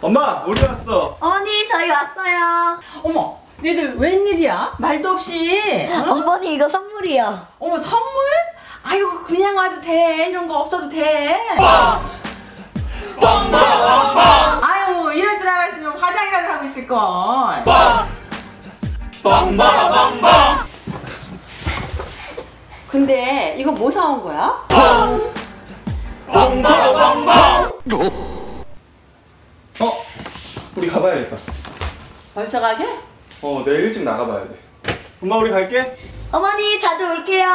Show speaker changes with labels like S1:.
S1: 엄마 우리 왔어
S2: 어머니 저희 왔어요.
S3: 어머, 니들 웬일이야? 말도 없이. 어?
S2: 어머니 이거 선물이요.
S3: 어머, 선물? 아이고, 그냥 와도 돼. 이런 거 없어도 돼. 아유, 이럴 줄 알았으면 화장이라도 하고 있을걸. 근데 이거 뭐 사온 거야?
S1: 어? 우리 가봐야겠다
S3: 벌써 가게?
S1: 어 내일 일찍 나가봐야 돼 엄마 우리 갈게
S2: 어머니 자주 올게요.